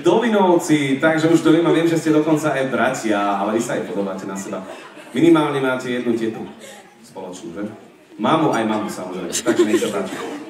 Dovinovci, takže už to viem a viem, že ste dokonca aj bratia, ale vy sa aj podobáte na seba. Minimálne máte jednu tetu spoločnú, že? Mamu aj mamu samozrejme, takže nech sa páči.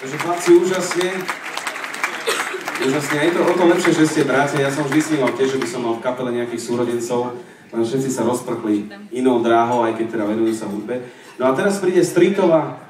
Takže chlapci, úžasne. Úžasne. A je to o to lepšie, že ste bratia. Ja som vždy sníval tiež, že by som mal v kapele nejakých súrodencov, len všetci sa rozprchli inou dráhou, aj keď teda venujú sa hudbe. No a teraz príde Streetová